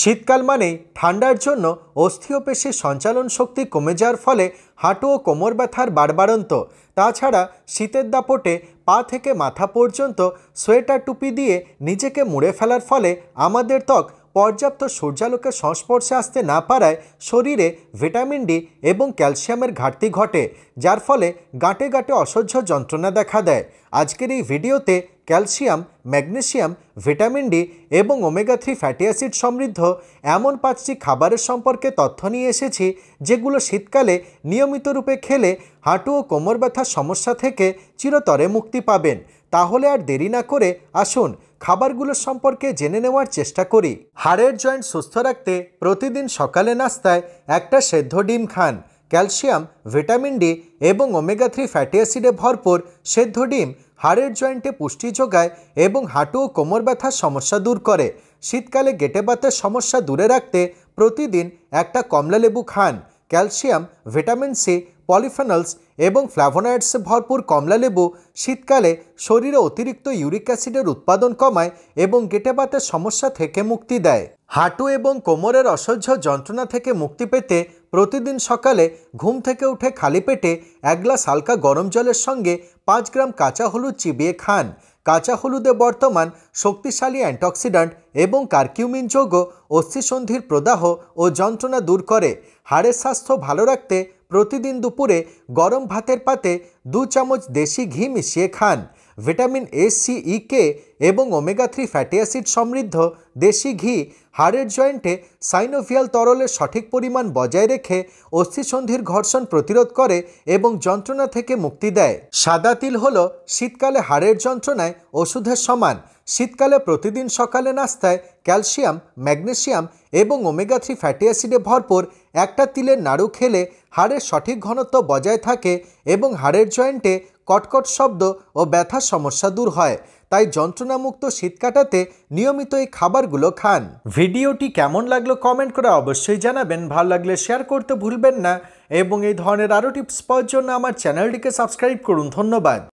শীতকাল মানেই ঠান্ডার জন্য অস্থি পেশির সঞ্চালন শক্তি কমে যাওয়ার ফলে হাঁটু ও কোমর ব্যথার বাড়বাড়ন্ত। তাছাড়া শীতের দাপটে পা থেকে মাথা পর্যন্ত সোয়েটার টুপি দিয়ে নিজেকে মুড়ে ফেলার ফলে আমাদের ত্বক পর্যাপ্ত সূর্যালোকের সংস্পর্শে আসতে না পারায় শরীরে ভিটামিন ডি এবং ক্যালসিয়ামের ঘাটতি ঘটে, যার ফলে গাঁটে গাঁটে অসহ্য যন্ত্রণা দেখা দেয়। আজকের এই ভিডিওতে ক্যালসিয়াম, ম্যাগনেসিয়াম, ভিটামিন ডি এবং ওমেগা থ্রি ফ্যাটি অ্যাসিড সমৃদ্ধ এমন পাঁচটি খাবারের সম্পর্কে তথ্য নিয়ে এসেছি যেগুলো শীতকালে নিয়মিত রূপে খেলে হাঁটু ও কোমর ব্যথার সমস্যা থেকে চিরতরে মুক্তি পাবেন। তাহলে আর দেরি না করে আসুন খাবারগুলোর সম্পর্কে জেনে নেওয়ার চেষ্টা করি। হাড়ের জয়েন্ট সুস্থ রাখতে প্রতিদিন সকালে নাস্তায় একটা সেদ্ধ ডিম খান। ক্যালসিয়াম, ভিটামিন ডি এবং ওমেগা থ্রি ফ্যাটি অ্যাসিডে ভরপুর সেদ্ধ ডিম হাড়ের জয়েন্টে পুষ্টি যোগায় এবং হাঁটু ও কোমর ব্যথার সমস্যা দূর করে। শীতকালে গেটে বাতের সমস্যা দূরে রাখতে প্রতিদিন একটা কমলা লেবু খান। ক্যালসিয়াম, ভিটামিন সি, পলিফেনলস এবং ফ্ল্যাভোনয়েডসে ভরপুর কমলালেবু শীতকালে শরীরে অতিরিক্ত ইউরিক অ্যাসিডের উৎপাদন কমায় এবং গেটেবাতের সমস্যা থেকে মুক্তি দেয়। হাঁটু এবং কোমরের অসহ্য যন্ত্রণা থেকে মুক্তি পেতে প্রতিদিন সকালে ঘুম থেকে উঠে খালি পেটে এক গ্লাস হালকা গরম জলের সঙ্গে পাঁচ গ্রাম কাঁচা হলুদ চিবিয়ে খান। কাঁচা হলুদে বর্তমান শক্তিশালী অ্যান্টঅক্সিডেন্ট এবং কার্কিউমিন যৌগ অস্থিসন্ধির প্রদাহ ও যন্ত্রণা দূর করে। হাড়ের স্বাস্থ্য ভালো রাখতে প্রতিদিন দুপুরে গরম ভাতের পাতে দু চামচ দেশি ঘি মিশিয়ে খান। ভিটামিন এ, সি, ই, কে এবং ওমেগা থ্রি ফ্যাটি অ্যাসিড সমৃদ্ধ দেশি ঘি হাড়ের জয়েন্টে সাইনোভিয়াল তরলের সঠিক পরিমাণ বজায় রেখে অস্থিসন্ধির ঘর্ষণ প্রতিরোধ করে এবং যন্ত্রণা থেকে মুক্তি দেয়। সাদা তিল হল শীতকালে হাড়ের যন্ত্রণায় ওষুধের সমান। শীতকালে প্রতিদিন সকালে নাস্তায় ক্যালসিয়াম, ম্যাগনেসিয়াম এবং ওমেগা থ্রি ফ্যাটি অ্যাসিডে ভরপুর একটা তিলের নাড়ু খেলে হাড়ের সঠিক ঘনত্ব বজায় থাকে এবং হাড়ের জয়েন্টে কটকট শব্দ ও ব্যথার সমস্যা দূর হয়, তাই যন্ত্রণামুক্ত শীত কাটাতে নিয়মিত এই খাবারগুলো খান। ভিডিওটি কেমন লাগল কমেন্ট করে অবশ্যই জানাবেন, ভালো লাগলে শেয়ার করতে ভুলবেন না, এবং এই ধরনের আরও টিপস পাওয়ার জন্য আমার চ্যানেলটিকে সাবস্ক্রাইব করুন, ধন্যবাদ।